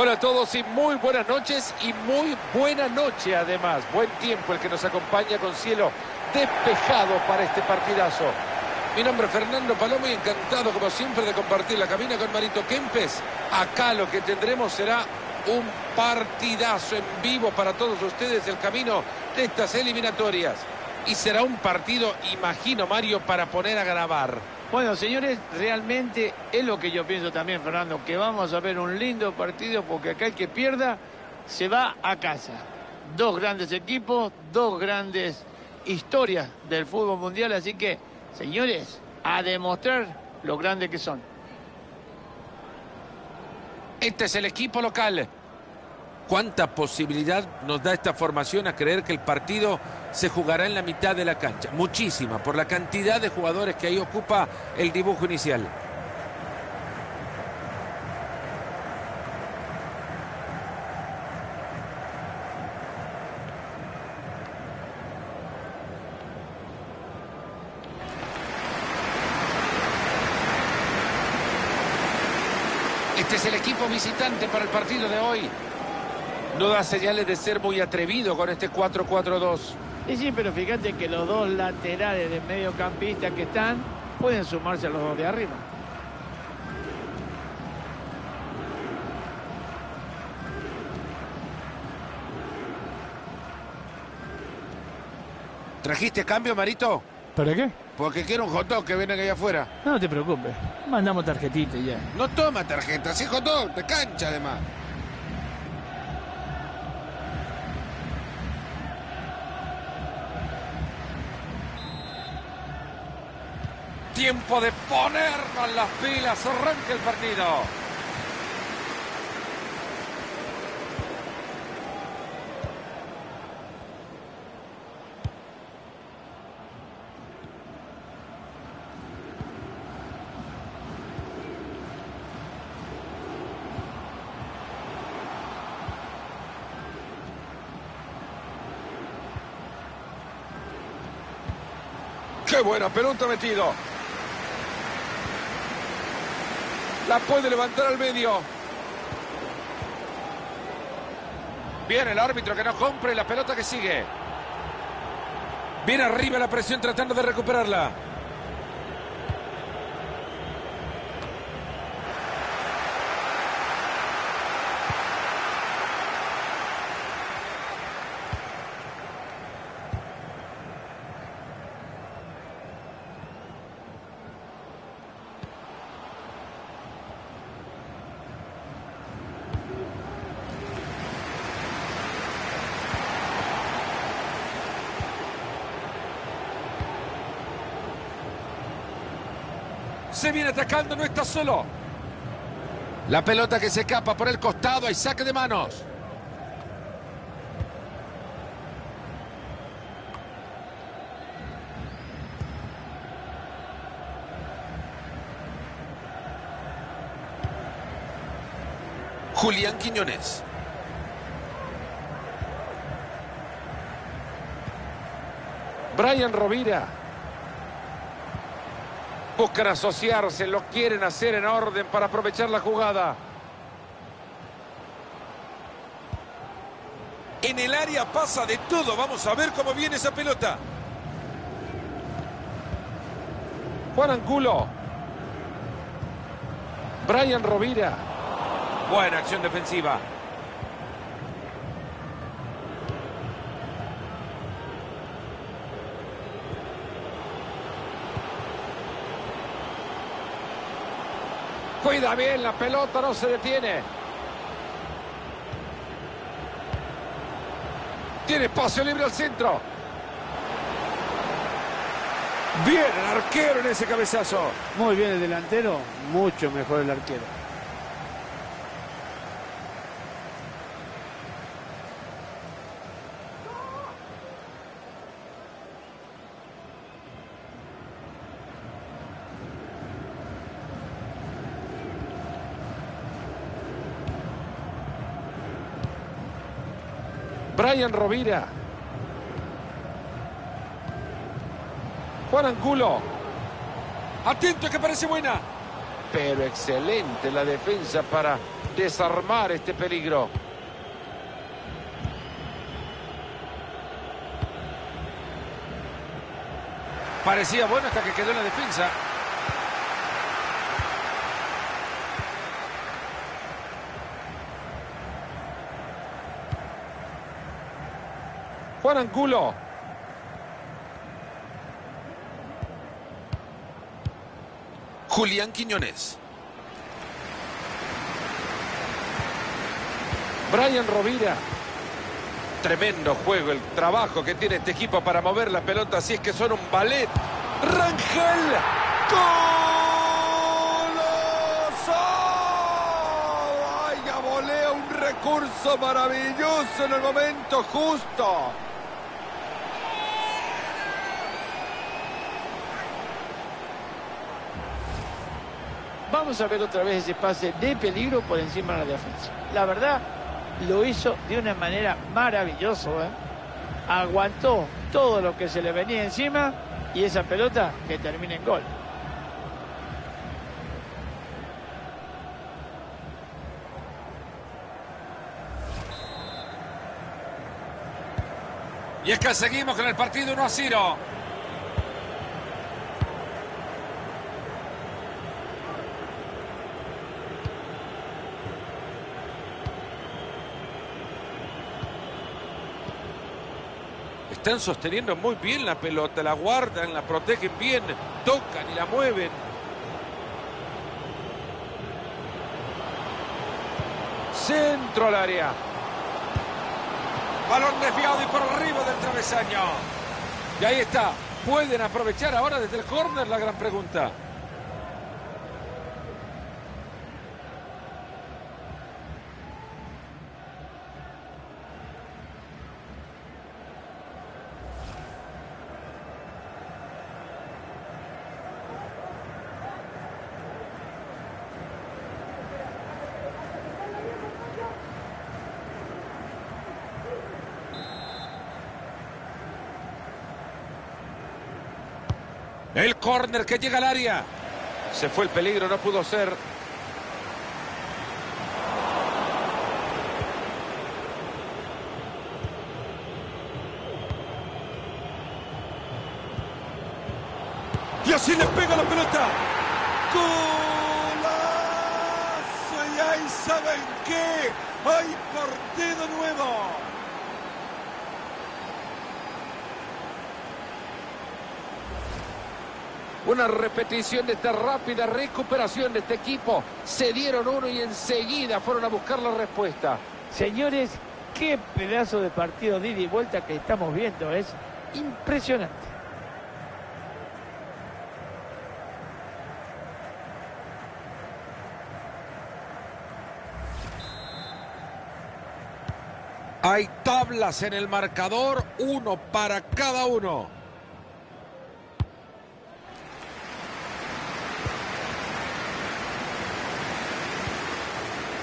Hola a todos y muy buenas noches y muy buena noche además. Buen tiempo el que nos acompaña con cielo despejado para este partidazo. Mi nombre es Fernando Palomo y encantado como siempre de compartir la cabina con Marito Kempes. Acá lo que tendremos será un partidazo en vivo para todos ustedes el camino de estas eliminatorias. Y será un partido, imagino Mario, para poner a grabar. Bueno, señores, realmente es lo que yo pienso también, Fernando, que vamos a ver un lindo partido porque acá el que pierda se va a casa. Dos grandes equipos, dos grandes historias del fútbol mundial, así que, señores, a demostrar lo grandes que son. Este es el equipo local. ¿Cuánta posibilidad nos da esta formación a creer que el partido se jugará en la mitad de la cancha? Muchísima, por la cantidad de jugadores que ahí ocupa el dibujo inicial. Este es el equipo visitante para el partido de hoy. No da señales de ser muy atrevido con este 4-4-2. Y sí, pero fíjate que los dos laterales de mediocampista que están pueden sumarse a los dos de arriba. ¿Trajiste cambio, Marito? ¿Para qué? Porque quiero un hot dog que viene allá afuera. No te preocupes, mandamos tarjetita ya. No toma tarjeta, sí hot dog, de cancha además. Tiempo de ponernos las pilas, arranca el partido. ¡Qué buena pelota metido! La puede levantar al medio. Viene el árbitro que no compre la pelota que sigue. Viene arriba la presión tratando de recuperarla. Viene atacando, no está solo. La pelota que se escapa por el costado, hay saque de manos. Julián Quiñones. Brian Rovira. Buscan asociarse, lo quieren hacer en orden para aprovechar la jugada. En el área pasa de todo. Vamos a ver cómo viene esa pelota. Juan Angulo. Brian Rovira. Buena acción defensiva. Cuida bien la pelota, no se detiene. Tiene espacio libre al centro. Bien el arquero en ese cabezazo. Muy bien el delantero, mucho mejor el arquero. Brian Rovira. Juan Angulo. Atento que parece buena. pero excelente la defensa para desarmar este peligro. Parecía bueno hasta que quedó en la defensa. Juan Angulo. Julián Quiñones. Brian Rovira. Tremendo juego, el trabajo que tiene este equipo para mover la pelota, así es que son un ballet. Rangel. ¡Golazo! ¡Ay, volea un recurso maravilloso en el momento justo! Vamos a ver otra vez ese pase de peligro por encima de la defensa. La verdad, lo hizo de una manera maravillosa. ¿eh? Aguantó todo lo que se le venía encima y esa pelota que termina en gol. Y es que seguimos con el partido 1 a 0. Están sosteniendo muy bien la pelota, la guardan, la protegen bien, tocan y la mueven. Centro al área. Balón desviado y por arriba del travesaño. Y ahí está. ¿Pueden aprovechar ahora desde el córner? La gran pregunta. El córner que llega al área. Se fue el peligro, no pudo ser. Y así le pega la pelota. ¡Golazo! Y ahí saben qué. Hay partido nuevo. Una repetición de esta rápida recuperación de este equipo. Se dieron uno y enseguida fueron a buscar la respuesta. Señores, qué pedazo de partido de ida y vuelta que estamos viendo. Es impresionante. Hay tablas en el marcador, uno para cada uno.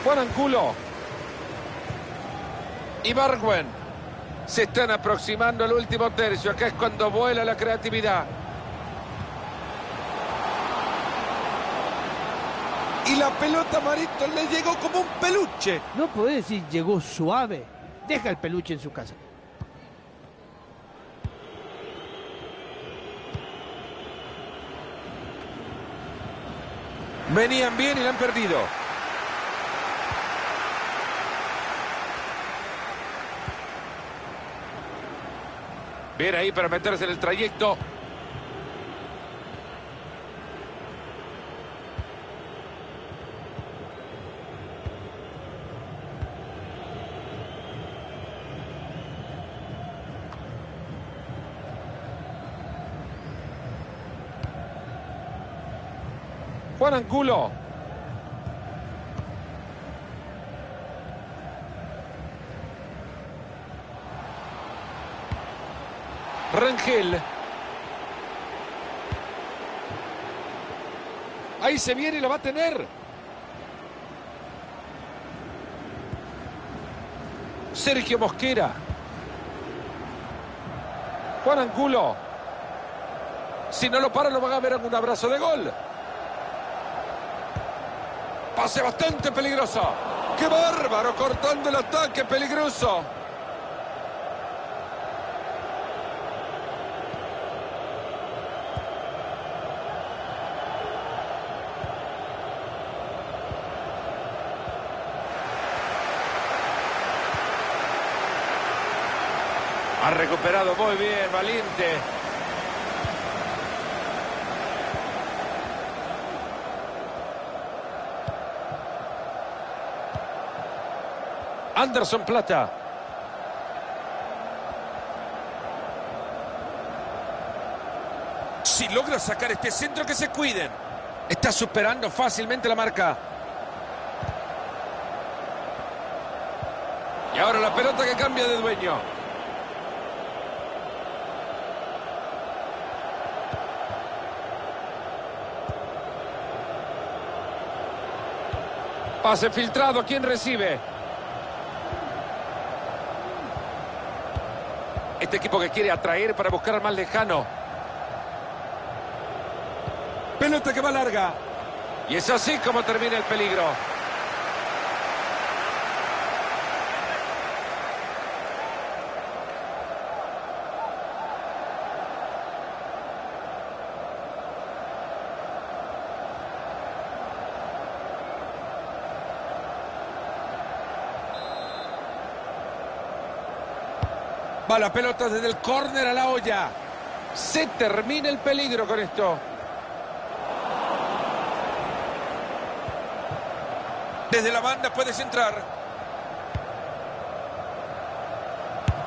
Juan Angulo. Y Bargüen. Se están aproximando al último tercio. Acá es cuando vuela la creatividad. Y la pelota Marito le llegó como un peluche. No puede decir llegó suave. Deja el peluche en su casa. Venían bien y la han perdido. Bien ahí para meterse en el trayecto. Juan Angulo. Rangel. Ahí se viene y la va a tener. Sergio Mosquera. Juan Angulo. Si no lo para, lo van a ver en un abrazo de gol. Pase bastante peligroso. ¡Qué bárbaro! Cortando el ataque peligroso. Ha recuperado muy bien, valiente. Anderson Plata. Si logra sacar este centro, que se cuiden. Está superando fácilmente la marca. Y ahora la pelota que cambia de dueño. Pase filtrado. ¿Quién recibe? Este equipo que quiere atraer para buscar al más lejano. Pelota que va larga. Y es así como termina el peligro. Va la pelota desde el córner a la olla. Se termina el peligro con esto. Desde la banda puedes entrar.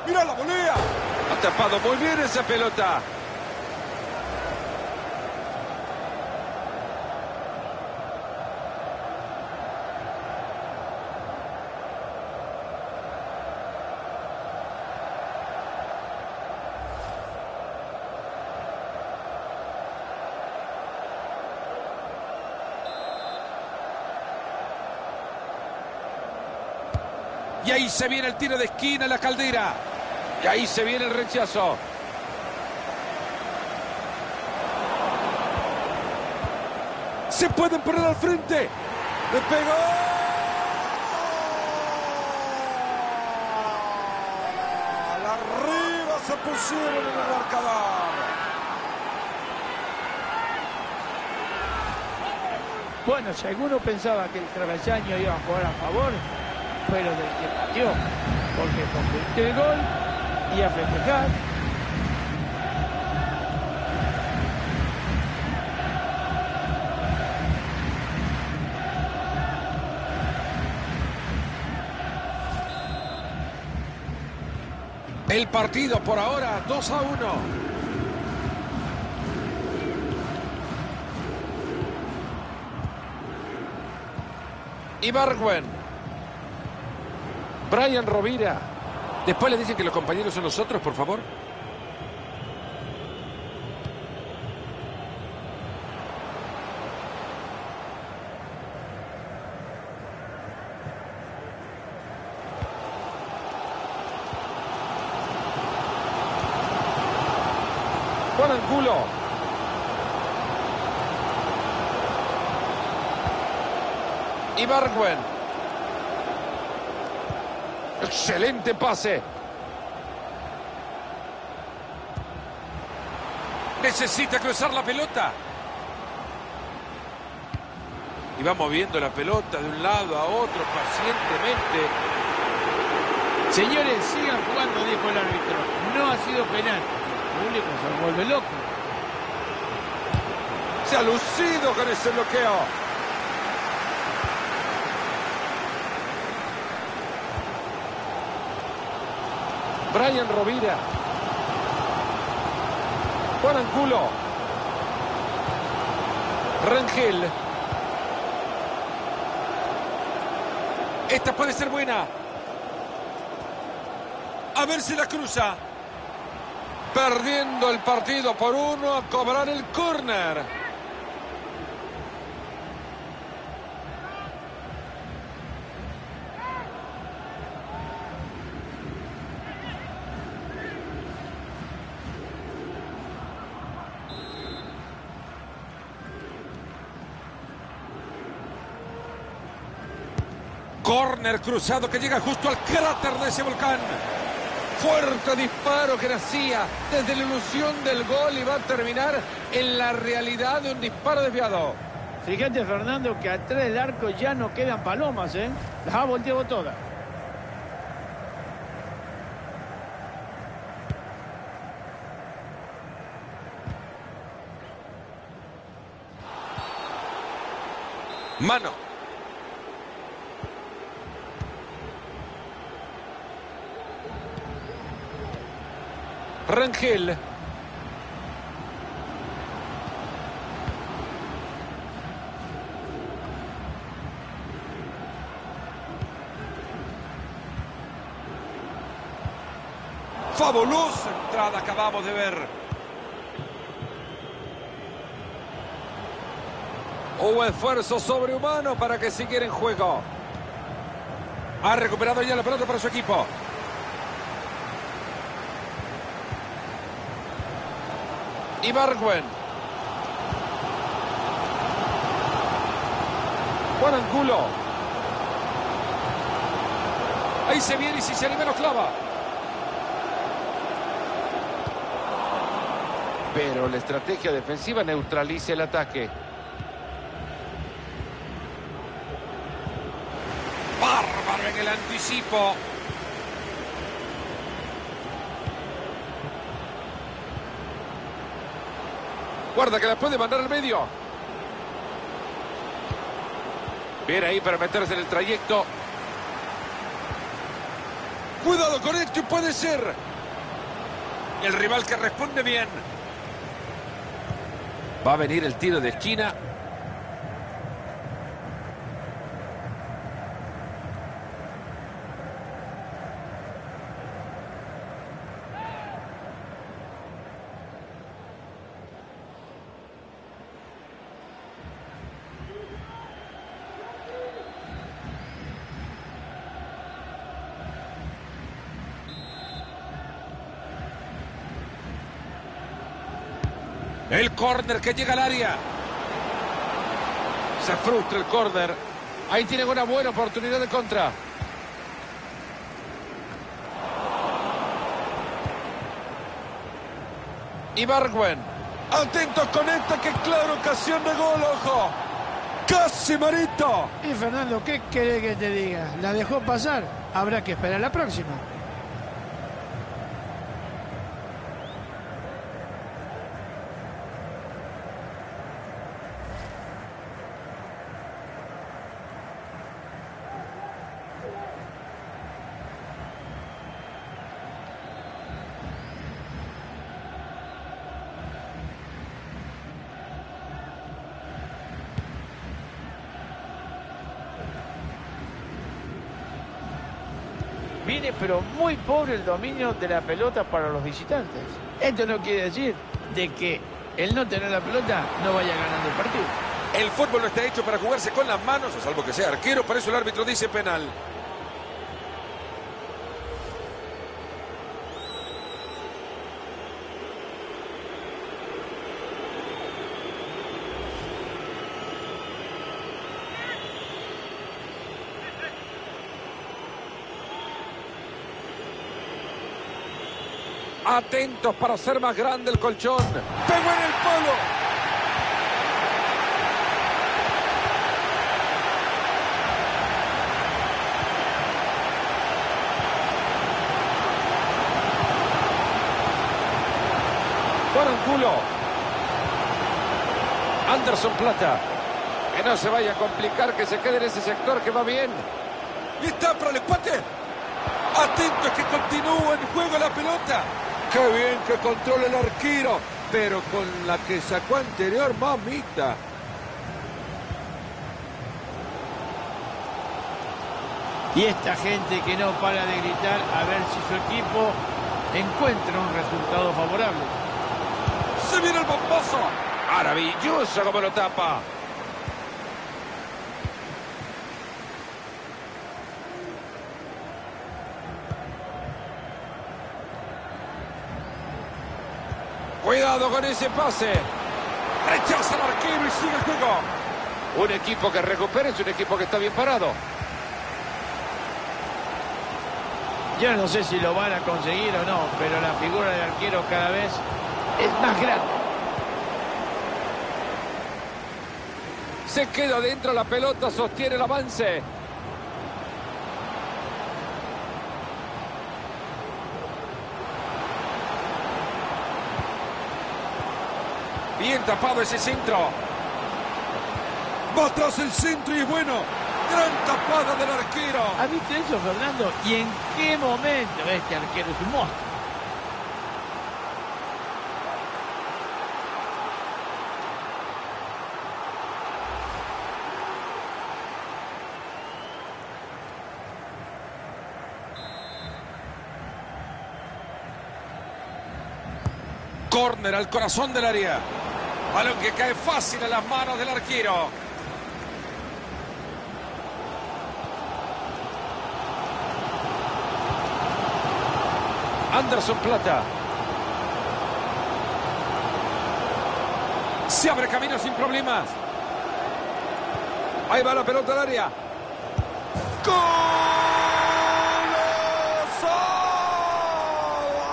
¡Mira la volea! Ha tapado muy bien esa pelota. Y ahí se viene el tiro de esquina, la caldera. Y ahí se viene el rechazo. Se pueden poner al frente. Le pegó. Arriba se pusieron en el marcador. Bueno, si alguno pensaba que el travesaño iba a jugar a favor, pero del que pateó, porque convirtió el gol y a festejar. El partido por ahora 2 a 1. Ibargüen. Brian Rovira. Después le dicen que los compañeros son los otros, por favor. Juan Angulo. Ibargüen. Excelente pase. Necesita cruzar la pelota. Y va moviendo la pelota de un lado a otro pacientemente. Señores, sigan jugando, dijo el árbitro. No ha sido penal. El público se vuelve loco. Se ha lucido con ese bloqueo. Brian Rovira. Juan Angulo. Rangel. Esta puede ser buena. A ver si la cruza. Perdiendo el partido por uno a cobrar el córner. Corner cruzado que llega justo al cráter de ese volcán. Fuerte disparo que nacía desde la ilusión del gol y va a terminar en la realidad de un disparo desviado. Fíjate, Fernando, que atrás del arco ya no quedan palomas, ¿eh? Las ha volteado todas. Mano. Rangel. Fabulosa entrada acabamos de ver. Hubo esfuerzo sobrehumano para que siguiera en juego. Ha recuperado ya la pelota para su equipo. Ibargüen. Juan Angulo. Ahí se viene y si se anima lo clava. Pero la estrategia defensiva neutraliza el ataque. Bárbaro en el anticipo. Guarda que la puede mandar al medio. Viene ahí para meterse en el trayecto. Cuidado con esto, puede ser. El rival que responde bien. Va a venir el tiro de esquina. El córner que llega al área. Se frustra el córner. Ahí tienen una buena oportunidad de contra. Ibargüen. Atentos con esta que clara ocasión de gol, ojo. Casi Marito. Y Fernando, ¿qué quiere que te diga? La dejó pasar. Habrá que esperar la próxima. Pero muy pobre el dominio de la pelota para los visitantes. Esto no quiere decir de que el no tener la pelota no vaya ganando el partido. El fútbol no está hecho para jugarse con las manos, a salvo que sea arquero, por eso el árbitro dice penal. Atentos para hacer más grande el colchón. Pegó en el polo. Juan Angulo. Anderson Plata. Que no se vaya a complicar, que se quede en ese sector que va bien. Y está para el empate. Atentos que continúa en juego la pelota. Qué bien que controla el arquero, pero con la que sacó anterior, mamita. Y esta gente que no para de gritar a ver si su equipo encuentra un resultado favorable. Se viene el bombazo. Maravilloso como lo tapa. con ese pase. Rechaza el arquero y sigue el juego. Un equipo que recupera es un equipo que está bien parado. Yo no sé si lo van a conseguir o no, pero la figura del arquero cada vez es más grande. Se queda dentro la pelota, sostiene el avance. Bien tapado ese centro. Va atrás el centro y es bueno. Gran tapada del arquero. ¿Has visto eso, Fernando? ¿Y en qué momento este arquero es un monstruo? Corner al corazón del área. Balón que cae fácil en las manos del arquero. Anderson Plata. Se abre camino sin problemas. Ahí va la pelota al área. ¡Golazo!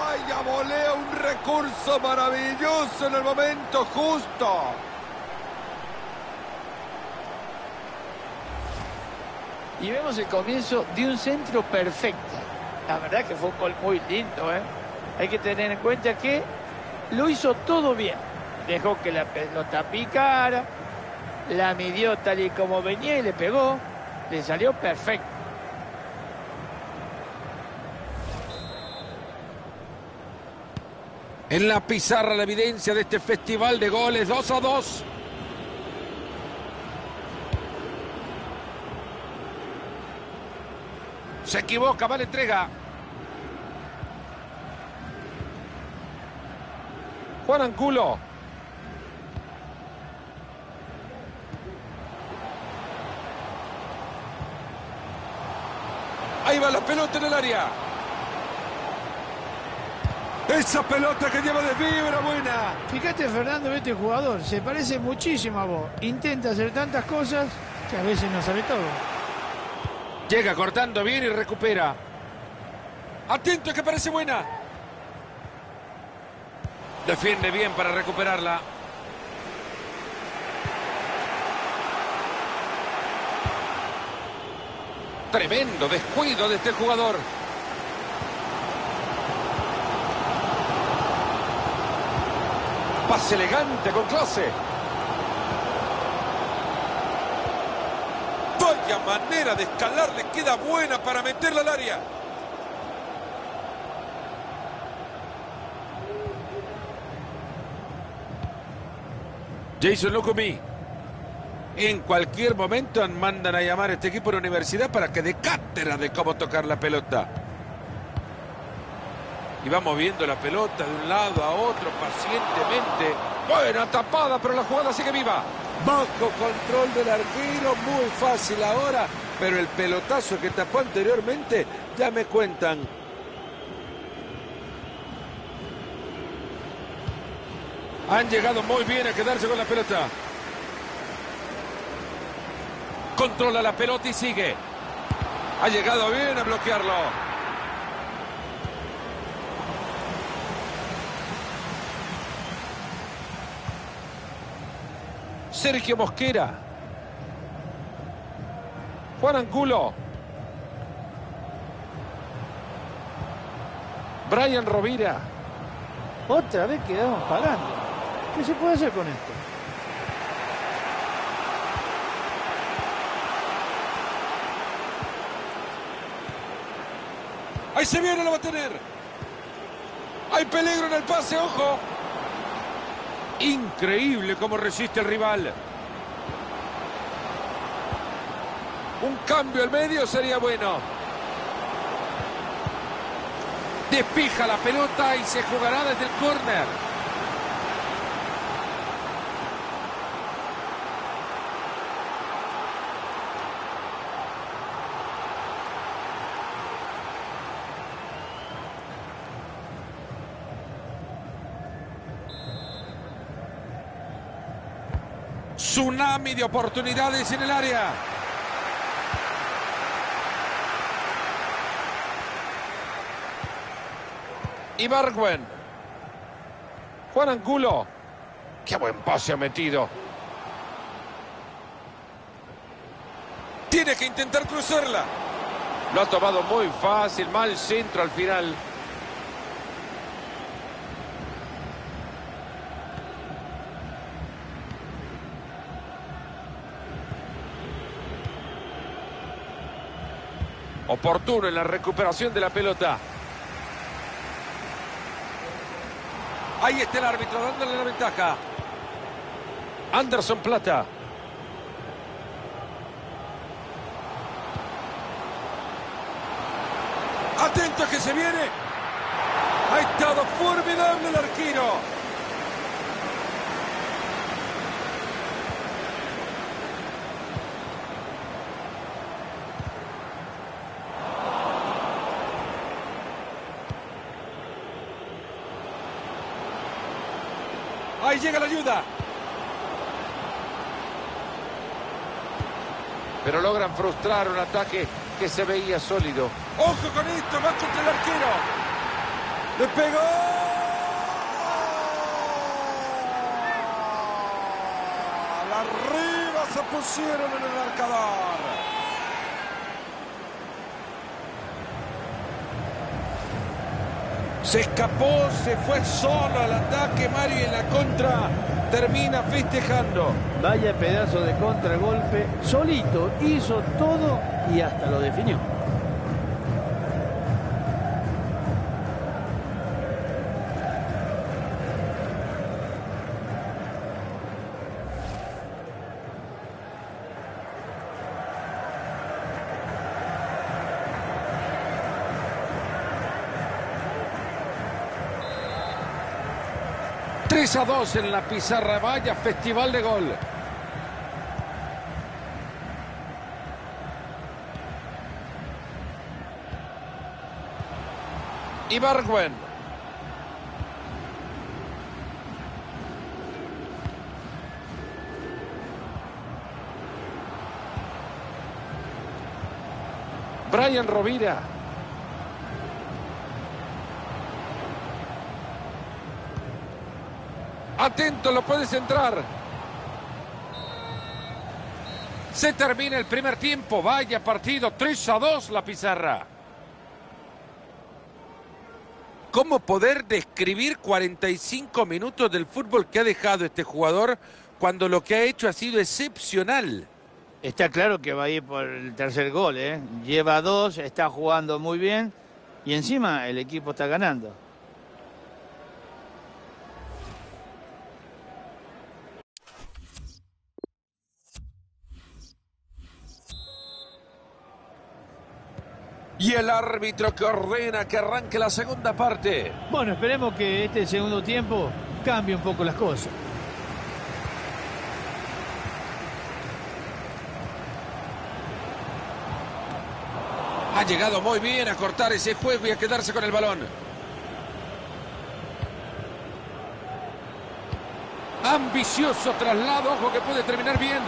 ¡Ay, ya volea un recurso maravilloso en el momento justo! Y vemos el comienzo de un centro perfecto. La verdad que fue un gol muy lindo, ¿eh? Hay que tener en cuenta que lo hizo todo bien. Dejó que la pelota picara, la midió tal y como venía y le pegó. Le salió perfecto. En la pizarra la evidencia de este festival de goles 2 a 2. Se equivoca, vale entrega. Juan Anculo. Ahí va la pelota en el área. Esa pelota que lleva de fibra buena. Fíjate, Fernando, este jugador se parece muchísimo a vos. Intenta hacer tantas cosas que a veces no sabe todo. Llega cortando bien y recupera. Atento que parece buena. Defiende bien para recuperarla. Tremendo descuido de este jugador. Pase elegante con clase. Vaya manera de escalar, le queda buena para meterla al área. Jason Lukumi. En cualquier momento mandan a llamar a este equipo de universidad para que dé cátedra de cómo tocar la pelota. Y va moviendo la pelota de un lado a otro pacientemente. Buena tapada, pero la jugada sigue viva. Bajo control del arquero, muy fácil ahora. Pero el pelotazo que tapó anteriormente, ya me cuentan. Han llegado muy bien a quedarse con la pelota. Controla la pelota y sigue. Ha llegado bien a bloquearlo. Sergio Mosquera. Juan Angulo. Brian Rovira. Otra vez quedamos pagando. ¿Qué se puede hacer con esto? Ahí se viene, lo va a tener. Hay peligro en el pase, ojo. Increíble cómo resiste el rival. Un cambio al medio sería bueno. Despija la pelota y se jugará desde el córner. Tsunami de oportunidades en el área. Ibargüen. Juan Angulo. Qué buen pase ha metido. Tiene que intentar cruzarla. Lo ha tomado muy fácil, mal centro al final. Oportuno en la recuperación de la pelota. Ahí está el árbitro dándole la ventaja. Anderson Plata. Atento que se viene. Ha estado formidable el arquero. Ahí llega la ayuda. Pero logran frustrar un ataque que se veía sólido. Ojo con esto, va contra el arquero. Le pegó. Arriba se pusieron en el marcador. Se escapó, se fue solo al ataque Mario en la contra termina festejando. Vaya pedazo de contragolpe. Solito hizo todo y hasta lo definió. Tres a 2 en la pizarra. Vaya festival de gol. Ibargüen. Brian Rovira. Atento, lo puedes entrar. Se termina el primer tiempo. Vaya partido. 3 a 2 la pizarra. ¿Cómo poder describir 45 minutos del fútbol que ha dejado este jugador cuando lo que ha hecho ha sido excepcional? Está claro que va a ir por el tercer gol, ¿eh? Lleva dos, está jugando muy bien y encima el equipo está ganando. Y el árbitro que ordena que arranque la segunda parte. Bueno, esperemos que este segundo tiempo cambie un poco las cosas. Ha llegado muy bien a cortar ese juego y a quedarse con el balón. Ambicioso traslado, ojo que puede terminar bien.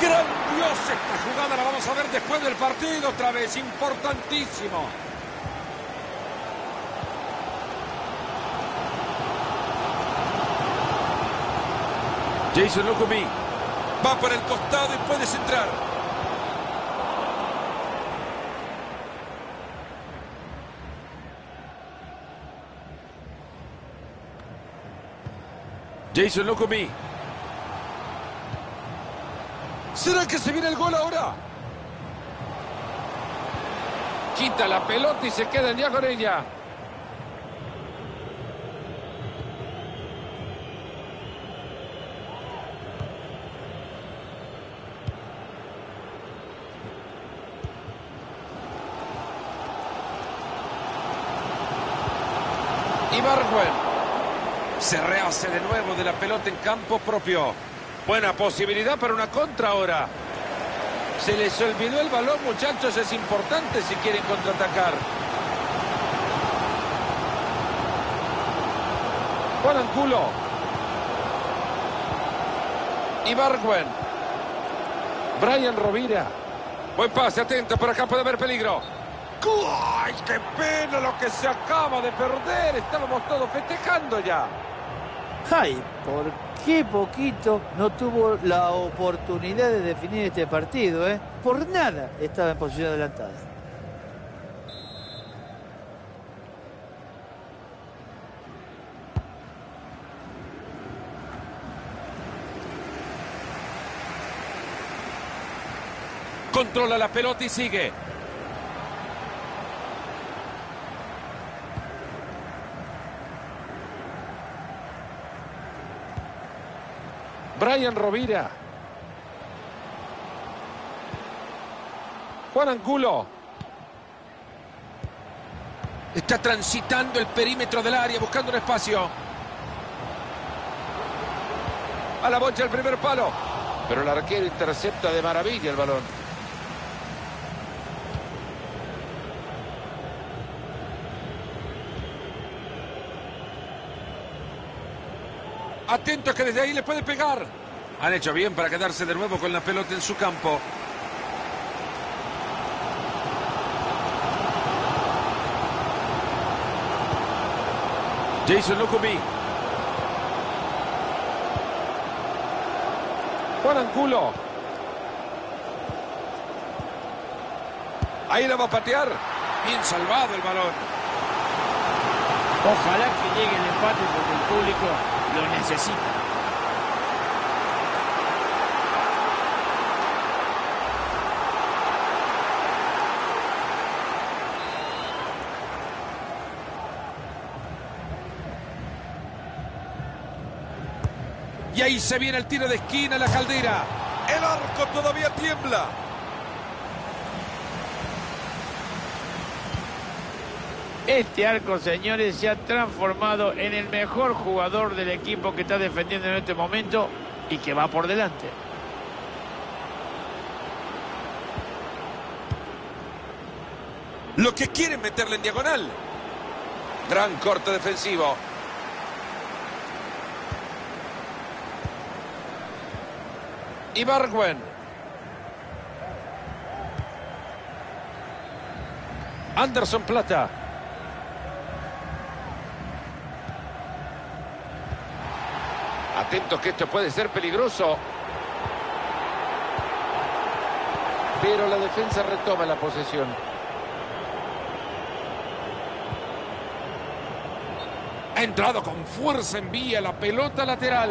Grandiosa esta jugada, la vamos a ver después del partido otra vez, importantísimo. Jason Lukumi. Va por el costado y puedes entrar. Jason Lukumi. ¿Será que se viene el gol ahora? Quita la pelota y se queda ya con ella. Ibargüen se rehace de nuevo de la pelota en campo propio. Buena posibilidad para una contra ahora. Se les olvidó el balón, muchachos. Es importante si quieren contraatacar. Juan Angulo. Ibargüen. Brian Rovira. Buen pase, atento, por acá puede haber peligro. ¡Ay, qué pena lo que se acaba de perder! Estábamos todos festejando ya. Ay, por qué poquito no tuvo la oportunidad de definir este partido, ¿eh? Por nada estaba en posición adelantada. Controla la pelota y sigue. Brian Rovira. Juan Angulo. Está transitando el perímetro del área, buscando un espacio. A la bocha el primer palo. Pero el arquero intercepta de maravilla el balón. Atento que desde ahí le puede pegar. Han hecho bien para quedarse de nuevo con la pelota en su campo. Jason Lukubi. Juan Angulo. Ahí la va a patear. Bien salvado el balón. Ojalá que llegue el empate porque el público lo necesita. Y ahí se viene el tiro de esquina, la caldera. El arco todavía tiembla. Este arco, señores, se ha transformado en el mejor jugador del equipo que está defendiendo en este momento y que va por delante. Lo que quieren meterle en diagonal. Gran corte defensivo. Ibargüen. Anderson Plata. Atentos que esto puede ser peligroso. Pero la defensa retoma la posesión. Ha entrado con fuerza, envía la pelota lateral.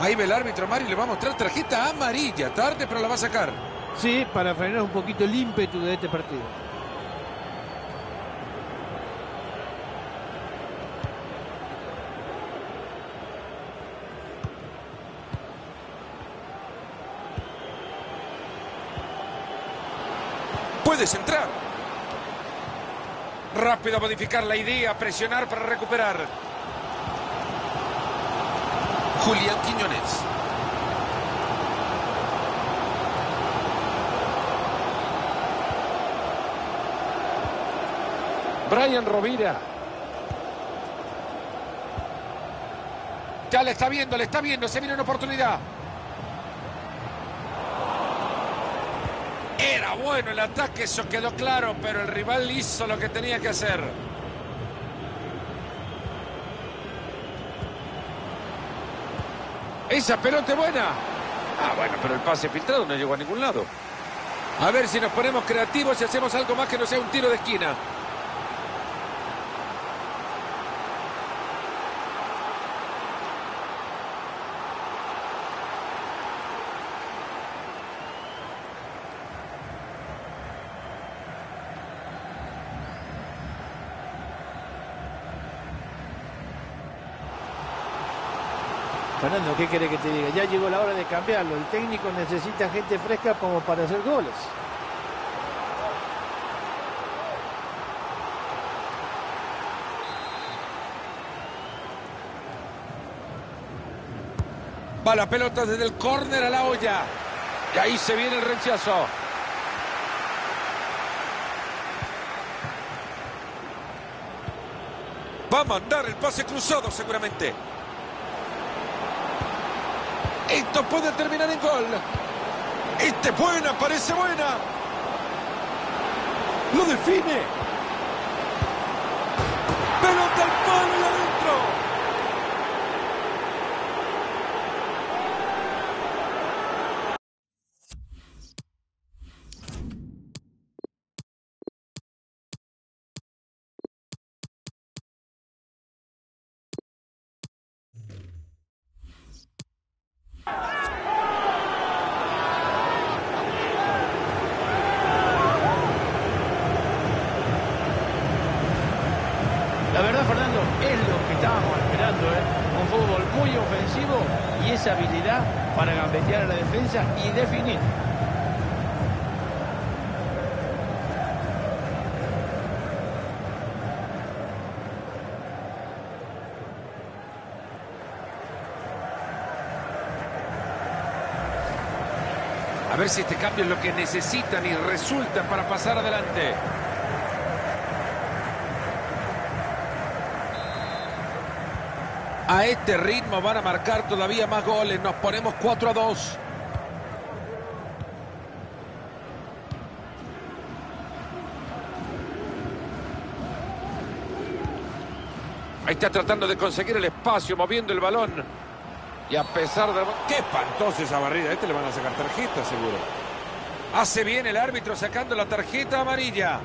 Ahí ve el árbitro Mario y le va a mostrar tarjeta amarilla. Tarde, pero la va a sacar. Sí, para frenar un poquito el ímpetu de este partido. Puedes entrar. Rápido a modificar la idea, presionar para recuperar. Julián Quiñones. Brian Rovira. Ya le está viendo, le está viendo, se viene una oportunidad. Era bueno el ataque, eso quedó claro, pero el rival hizo lo que tenía que hacer. Esa pelota buena. Ah, bueno, pero el pase filtrado no llegó a ningún lado. A ver si nos ponemos creativos y hacemos algo más que no sea un tiro de esquina. ¿Qué quiere que te diga? Ya llegó la hora de cambiarlo. El técnico necesita gente fresca como para hacer goles. Va la pelota desde el córner a la olla. Y ahí se viene el rechazo. Va a mandar el pase cruzado seguramente. Esto puede terminar en gol. Este es buena, parece buena. Lo define. Pelota al palo y adentro. La verdad, Fernando, es lo que estábamos esperando, ¿eh? Un fútbol muy ofensivo y esa habilidad para gambetear a la defensa y definir. Si este cambio es lo que necesitan y resulta para pasar adelante. A este ritmo van a marcar todavía más goles. Nos ponemos 4 a 2. Ahí está tratando de conseguir el espacio, moviendo el balón. Y a pesar de... ¡Qué espantosa esa barrida! Este le van a sacar tarjeta, seguro. Hace bien el árbitro sacando la tarjeta amarilla.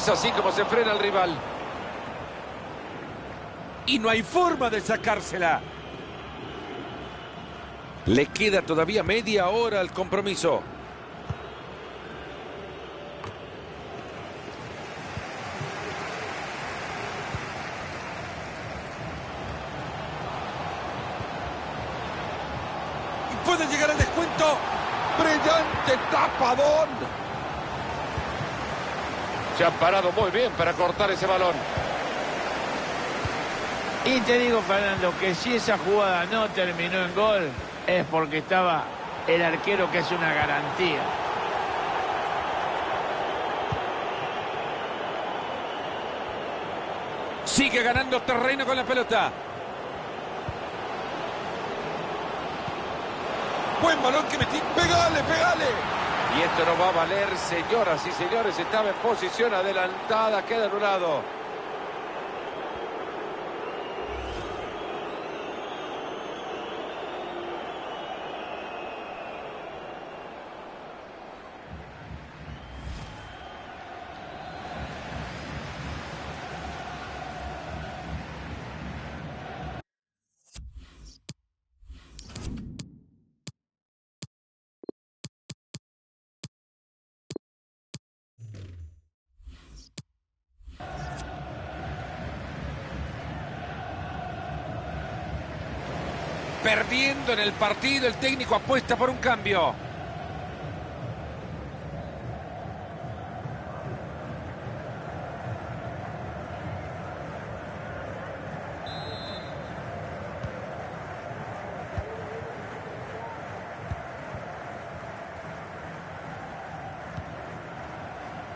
Es así como se frena el rival. Y no hay forma de sacársela. Le queda todavía media hora al compromiso. Y puede llegar el descuento. Brillante tapadón. Se han parado muy bien para cortar ese balón. Y te digo, Fernando, que si esa jugada no terminó en gol, es porque estaba el arquero que es una garantía. Sigue ganando terreno con la pelota. Buen balón que metí. Pegale, pegale. Y esto no va a valer, señoras y señores. Estaba en posición adelantada, queda anulado. Perdiendo en el partido, el técnico apuesta por un cambio.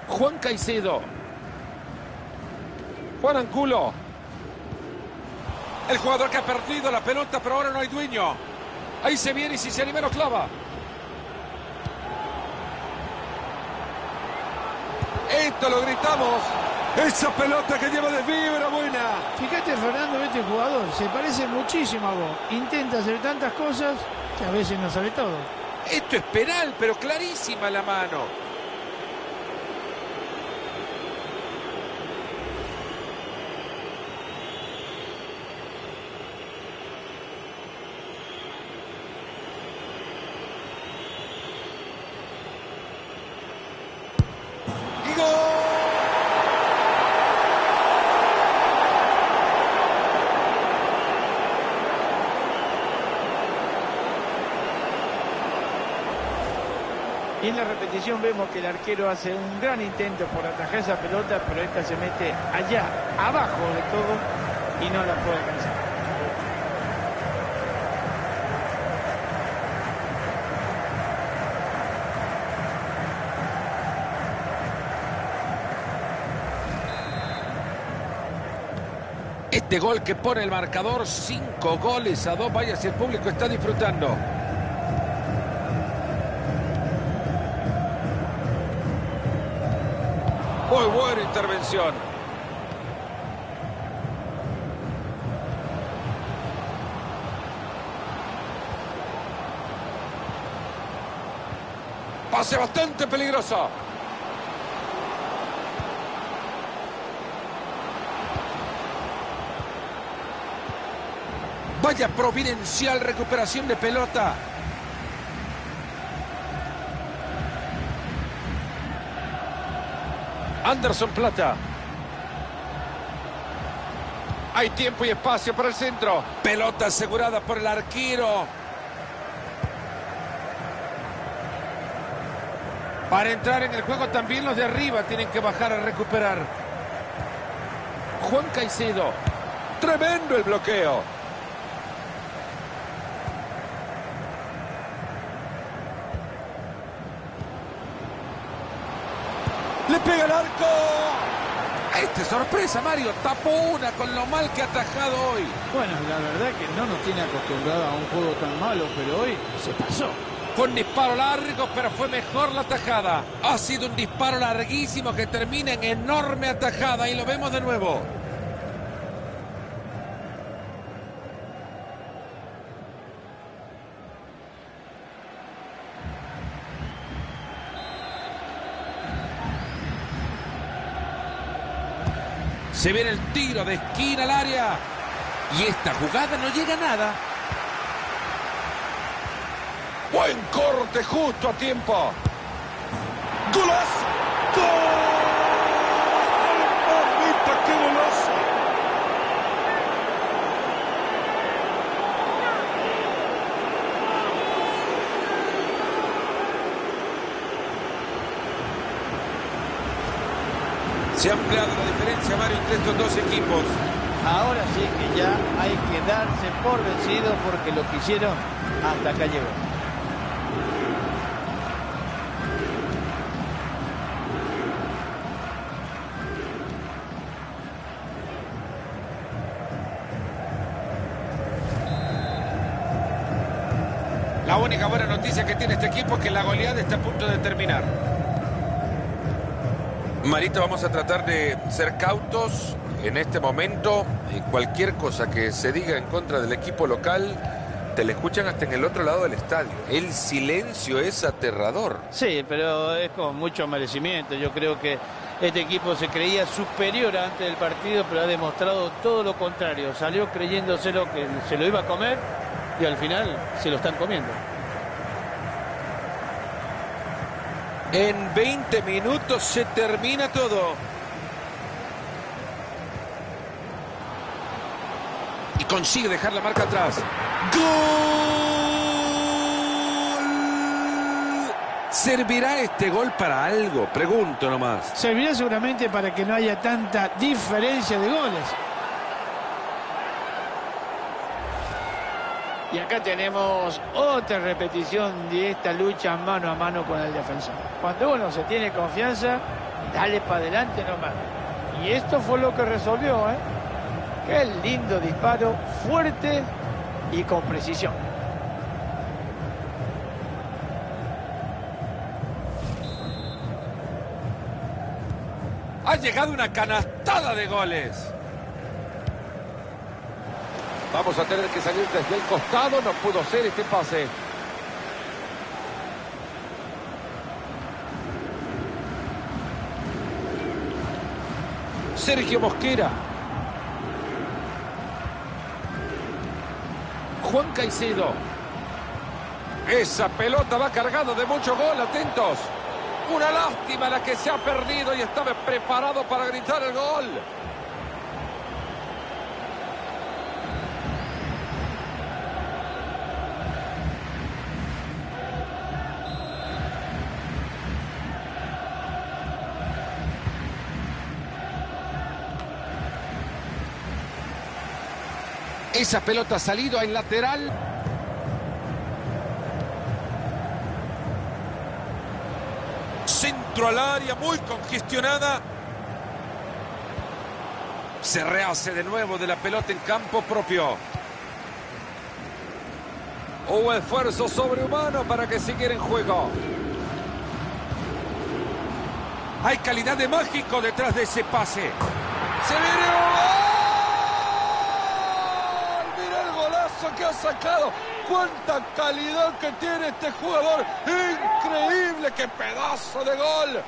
Juan Caicedo. Juan Angulo. El jugador que ha perdido la pelota, pero ahora no hay dueño. Ahí se viene y si se anima lo clava. Esto lo gritamos. Esa pelota que lleva de fibra buena. Fíjate, Fernando, este jugador se parece muchísimo a vos. Intenta hacer tantas cosas que a veces no sabe todo. Esto es penal, pero clarísima la mano. ¡Y gol! Y en la repetición vemos que el arquero hace un gran intento por atajar esa pelota, pero esta se mete allá, abajo de todo, y no la puede alcanzar. Este gol que pone el marcador, cinco goles a dos. Vaya si el público está disfrutando. Muy buena intervención. Pase bastante peligroso. Vaya providencial recuperación de pelota. Anderson Plata. Hay tiempo y espacio para el centro. Pelota asegurada por el arquero. Para entrar en el juego también los de arriba tienen que bajar a recuperar. Juan Caicedo. Tremendo el bloqueo. Pega el arco. Este sorpresa, Mario. Tapó una con lo mal que ha atajado hoy. Bueno, la verdad que no nos tiene acostumbrado a un juego tan malo, pero hoy se pasó. Fue un disparo largo, pero fue mejor la tajada. Ha sido un disparo larguísimo que termina en enorme atajada y lo vemos de nuevo. Se viene el tiro de esquina al área. Y esta jugada no llega a nada. Buen corte justo a tiempo. ¡Golazo! ¡Gol! ¡Mamita, qué golazo! Se ha ampliado la estos dos equipos. Ahora sí que ya hay que darse por vencido porque lo que hicieron hasta acá llegó. La única buena noticia que tiene este equipo es que la goleada está a punto de terminar. Marito, vamos a tratar de ser cautos en este momento. Y cualquier cosa que se diga en contra del equipo local, te la escuchan hasta en el otro lado del estadio. El silencio es aterrador. Sí, pero es con mucho merecimiento. Yo creo que este equipo se creía superior antes del partido, pero ha demostrado todo lo contrario. Salió creyéndoselo que se lo iba a comer y al final se lo están comiendo. En 20 minutos se termina todo. Y consigue dejar la marca atrás. ¡Gol! ¿Servirá este gol para algo? Pregunto nomás. Servirá seguramente para que no haya tanta diferencia de goles. Y acá tenemos otra repetición de esta lucha mano a mano con el defensor. Cuando uno se tiene confianza, dale para adelante nomás. Y esto fue lo que resolvió, ¿eh? Qué lindo disparo, fuerte y con precisión. Ha llegado una canastada de goles. Vamos a tener que salir desde el costado. No pudo ser este pase. Sergio Mosquera. Juan Caicedo. Esa pelota va cargada de mucho gol. Atentos. Una lástima la que se ha perdido y estaba preparado para gritar el gol. Esa pelota ha salido en lateral. Centro al área, muy congestionada. Se rehace de nuevo de la pelota en campo propio. Hubo esfuerzo sobrehumano para que siguiera en juego. Hay calidad de mágico detrás de ese pase. ¡Se viene un gol! ¡Mira el golazo que ha sacado! ¡Cuánta calidad que tiene este jugador! ¡Increíble! ¡Qué pedazo de gol!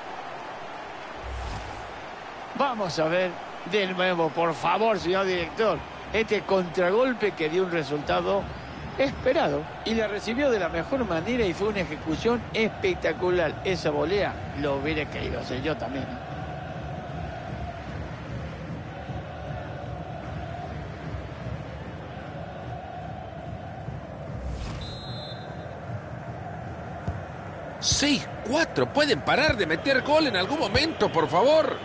Vamos a ver de nuevo, por favor, señor director. Este contragolpe que dio un resultado esperado y la recibió de la mejor manera y fue una ejecución espectacular. Esa volea lo hubiera querido hacer yo también. ¿eh? Seis, cuatro. ¿Pueden parar de meter gol en algún momento, por favor?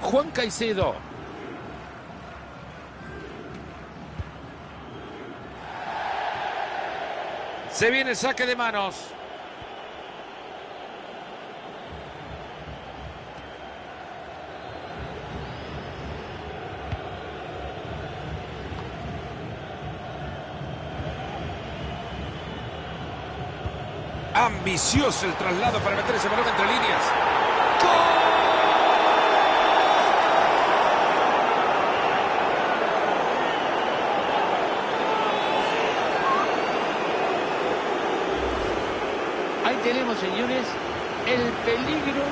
Juan Caicedo. Se viene el saque de manos. Ambicioso el traslado para meter ese balón entre líneas. Ahí tenemos, señores, el peligro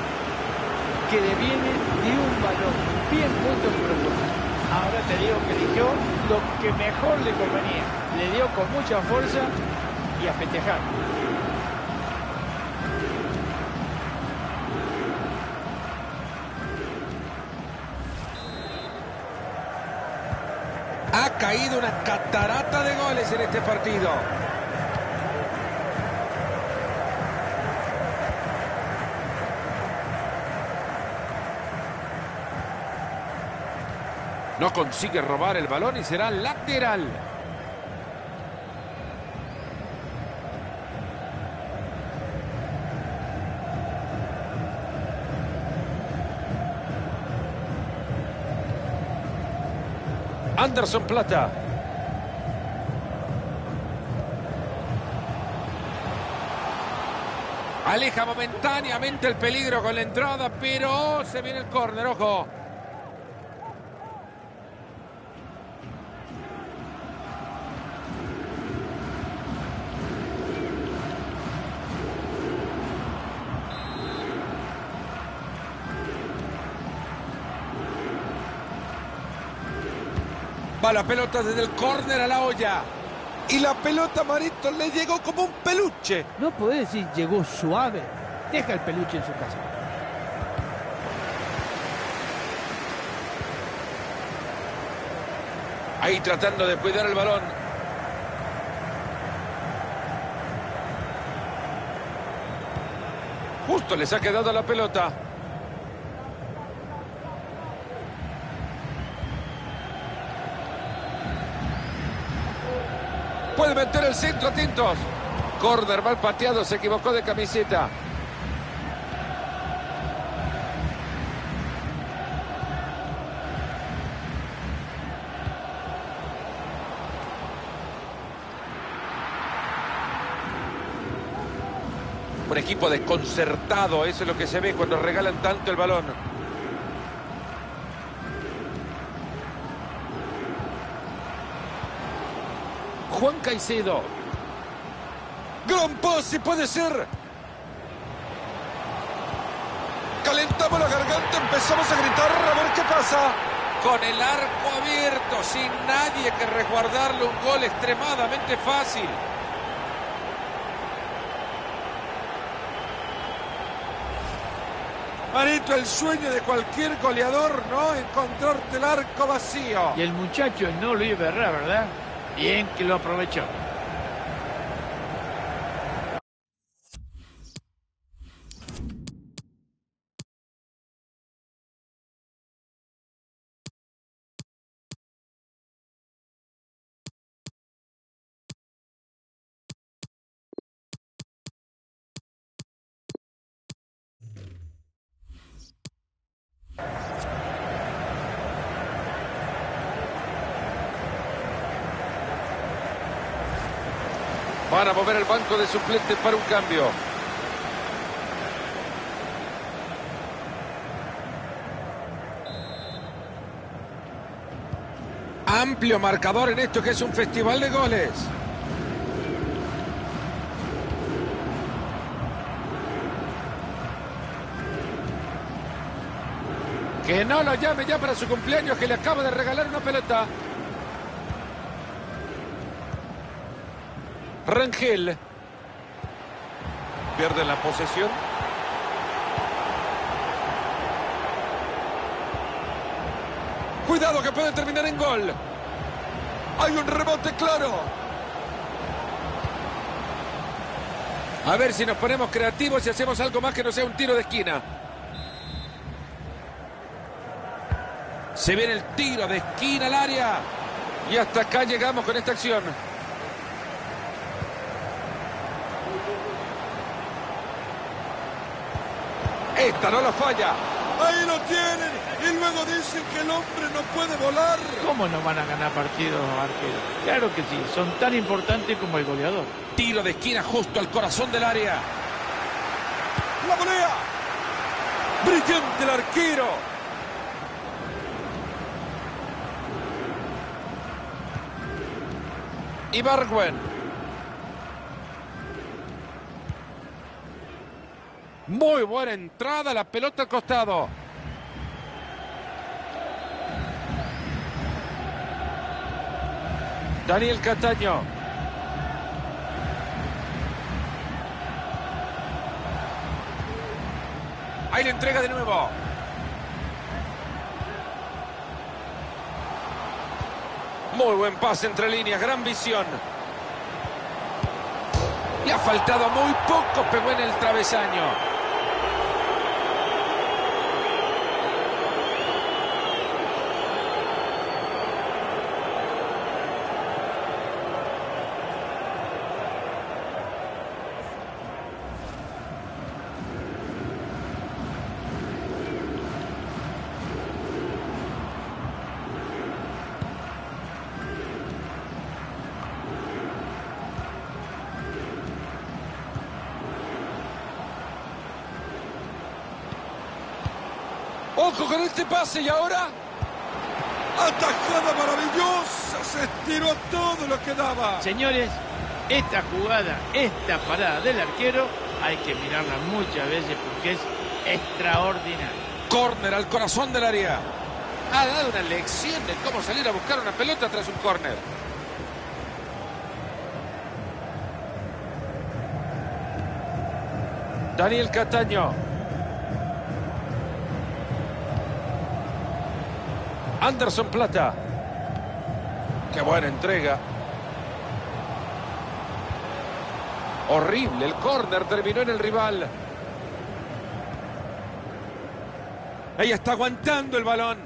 que deviene de un balón bien puesto en profundidad. Ahora te digo que eligió lo que mejor le convenía. Le dio con mucha fuerza y a festejar. Ha caído una catarata de goles en este partido. No consigue robar el balón y será lateral. Anderson Plata. Aleja momentáneamente el peligro con la entrada, pero se viene el córner, ojo. Va la pelota desde el córner a la olla. Y la pelota, Marito, le llegó como un peluche. No podés decir llegó suave. Deja el peluche en su casa. Ahí tratando de cuidar el balón. Justo les ha quedado la pelota. Puede meter el centro, atentos. Corner mal pateado, se equivocó de camiseta. Un equipo desconcertado, eso es lo que se ve cuando regalan tanto el balón. Juan Caicedo. Gran pase puede ser. Calentamos la garganta, empezamos a gritar a ver qué pasa. Con el arco abierto, sin nadie que resguardarle un gol extremadamente fácil. Marito, el sueño de cualquier goleador, ¿no? Encontrarte el arco vacío. Y el muchacho no lo iba a errar, ¿verdad? Bien que lo aprovechó. Van a mover el banco de suplentes para un cambio. Amplio marcador en esto que es un festival de goles. Que no lo llame ya para su cumpleaños, que le acaba de regalar una pelota. Rangel. Pierde la posesión. Cuidado que puede terminar en gol. Hay un rebote claro. A ver si nos ponemos creativos y hacemos algo más que no sea un tiro de esquina. Se viene el tiro de esquina al área. Y hasta acá llegamos con esta acción. Esta no la falla. Ahí lo tienen. Y luego dicen que el hombre no puede volar. ¿Cómo no van a ganar partidos, arqueros? Claro que sí, son tan importantes como el goleador. Tiro de esquina justo al corazón del área. La volea. Brillante el arquero. Ibargüen. Muy buena entrada, la pelota al costado. Daniel Cataño. Ahí la entrega de nuevo. Muy buen pase entre líneas, gran visión. Le ha faltado muy poco, pegó en el travesaño. Ojo con este pase y ahora. Atajada maravillosa. Se estiró todo lo que daba. Señores, esta jugada, esta parada del arquero, hay que mirarla muchas veces porque es extraordinaria. Córner al corazón del área. Ha dado una lección de cómo salir a buscar una pelota tras un córner. Daniel Cataño. Anderson Plata. Qué buena entrega. Horrible, el córner terminó en el rival. Ella está aguantando el balón.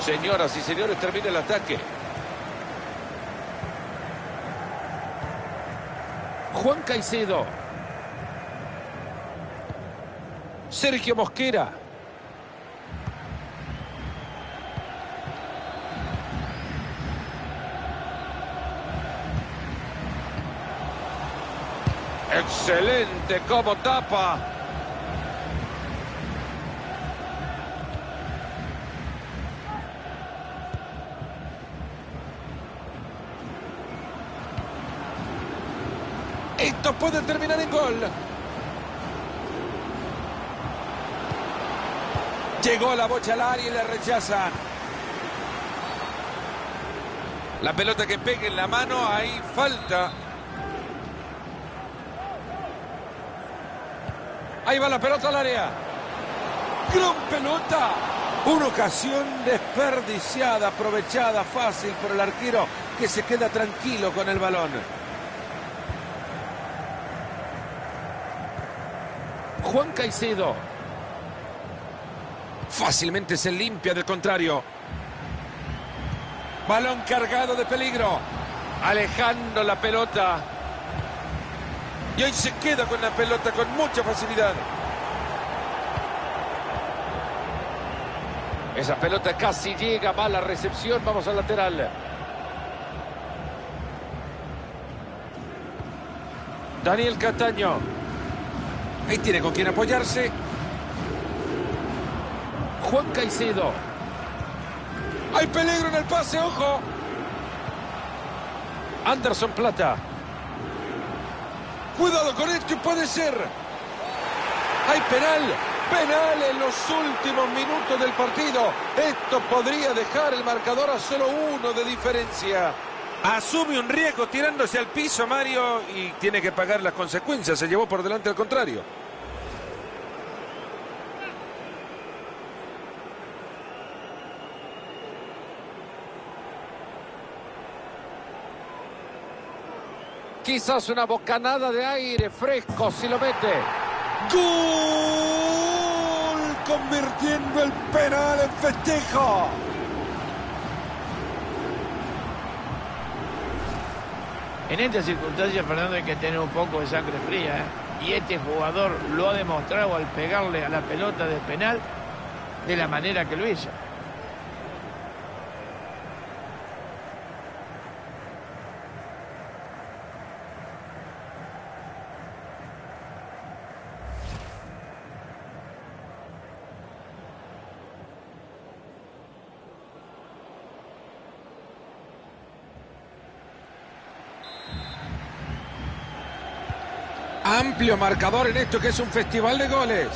Señoras y señores, termina el ataque. Juan Caicedo. Sergio Mosquera. Excelente como tapa. Esto puede terminar en gol. Llegó la bocha al área y le rechazan. La pelota que pegue en la mano, ahí falta. Ahí va la pelota al área. Gran pelota. Una ocasión desperdiciada, aprovechada fácil por el arquero que se queda tranquilo con el balón. Juan Caicedo. Fácilmente se limpia del contrario. Balón cargado de peligro. Alejando la pelota. Y hoy se queda con la pelota con mucha facilidad. Esa pelota casi llega, mala recepción, vamos al lateral. Daniel Cataño. Ahí tiene con quien apoyarse. Juan Caicedo. Hay peligro en el pase, ojo. Anderson Plata. Cuidado con esto, puede ser. Hay penal. Penal en los últimos minutos del partido. Esto podría dejar el marcador a solo uno de diferencia. Asume un riesgo tirándose al piso Mario y tiene que pagar las consecuencias. Se llevó por delante al contrario. Quizás una bocanada de aire fresco si lo mete. ¡Gol! Convirtiendo el penal en festejo. En esta circunstancia, Fernando, hay que tener un poco de sangre fría. ¿eh? Y este jugador lo ha demostrado al pegarle a la pelota de penal de la manera que lo hizo. Marcador en esto que es un festival de goles.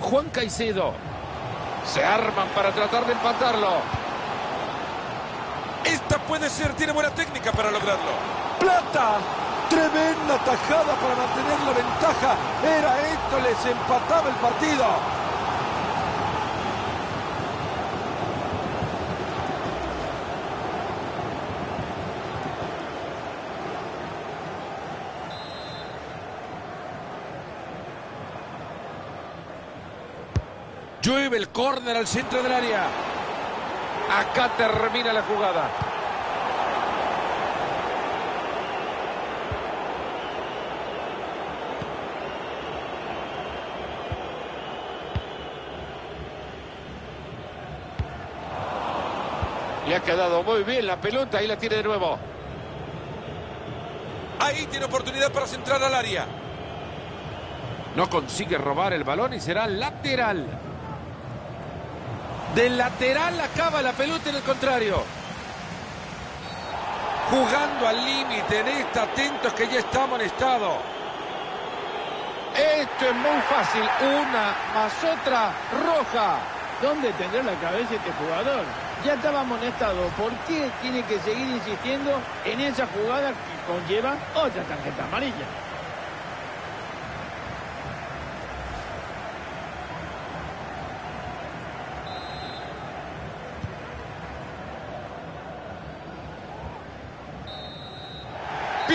Juan Caicedo. Se arman para tratar de empatarlo. Esta puede ser, tiene buena técnica para lograrlo. ¡Plata! Tremenda tajada para mantener la ventaja. Era esto, les empataba el partido. El córner al centro del área. Acá termina la jugada. Le ha quedado muy bien la pelota y la tiene de nuevo. Ahí tiene oportunidad para centrar al área. No consigue robar el balón y será lateral. Del lateral acaba la pelota en el contrario. Jugando al límite en esta, atentos que ya está amonestado. Esto es muy fácil. Una más otra roja. ¿Dónde tendrá la cabeza este jugador? Ya estaba amonestado. ¿Por qué tiene que seguir insistiendo en esa jugada que conlleva otra tarjeta amarilla?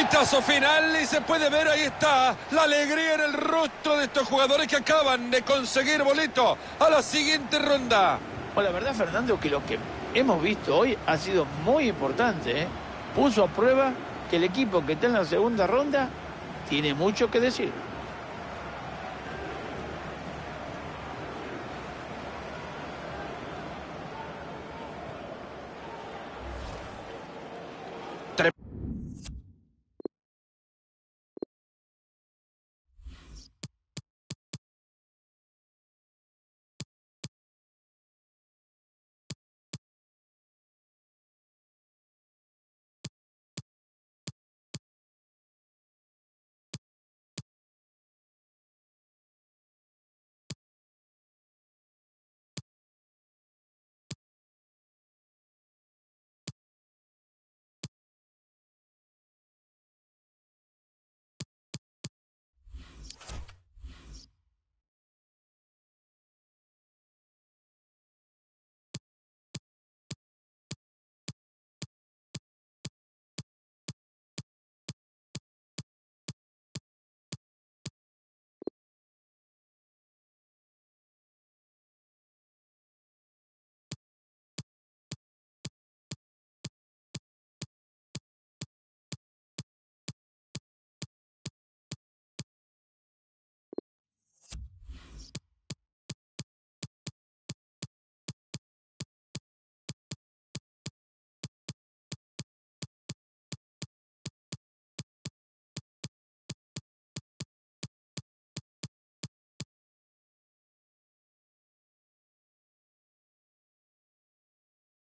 Pitazo final y se puede ver, ahí está, la alegría en el rostro de estos jugadores que acaban de conseguir boleto a la siguiente ronda. Bueno, la verdad, Fernando, que lo que hemos visto hoy ha sido muy importante. ¿eh? Puso a prueba que el equipo que está en la segunda ronda tiene mucho que decir.